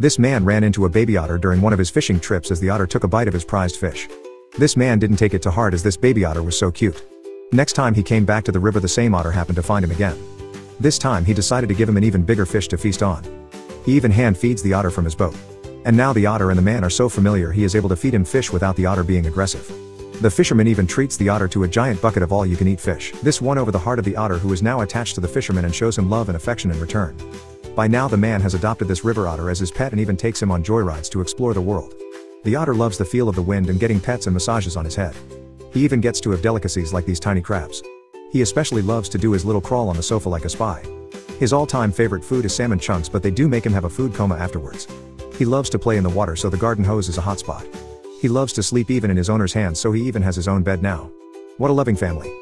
This man ran into a baby otter during one of his fishing trips as the otter took a bite of his prized fish. This man didn't take it to heart as this baby otter was so cute. Next time he came back to the river the same otter happened to find him again. This time he decided to give him an even bigger fish to feast on. He even hand feeds the otter from his boat. And now the otter and the man are so familiar he is able to feed him fish without the otter being aggressive. The fisherman even treats the otter to a giant bucket of all-you-can-eat fish. This won over the heart of the otter who is now attached to the fisherman and shows him love and affection in return. By now the man has adopted this river otter as his pet and even takes him on joyrides to explore the world. The otter loves the feel of the wind and getting pets and massages on his head. He even gets to have delicacies like these tiny crabs. He especially loves to do his little crawl on the sofa like a spy. His all-time favorite food is salmon chunks but they do make him have a food coma afterwards. He loves to play in the water so the garden hose is a hotspot. He loves to sleep even in his owner's hands so he even has his own bed now. What a loving family.